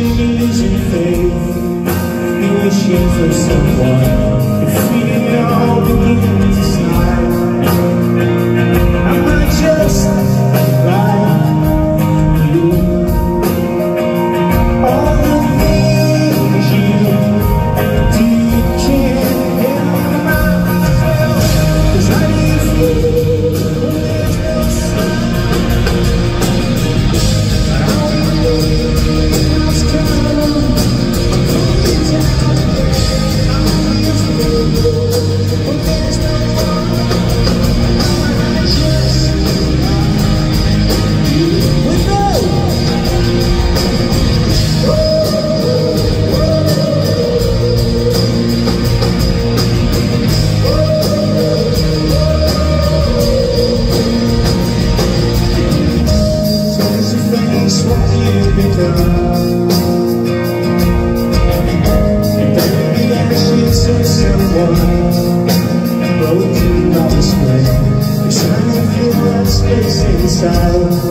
losing faith in wishing for someone. It's leading out side